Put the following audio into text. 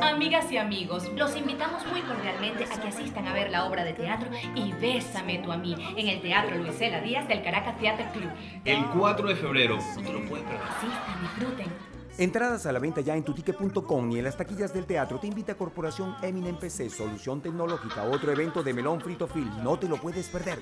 Amigas y amigos, los invitamos muy cordialmente a que asistan a ver la obra de teatro y Bésame tú a mí en el Teatro Luisela Díaz del Caracas Theater Club. El 4 de febrero, no te lo puedes perder. Asistan, disfruten. Entradas a la venta ya en tutique.com y en las taquillas del teatro te invita Corporación Eminem PC, Solución Tecnológica, otro evento de Melón Frito Film. No te lo puedes perder.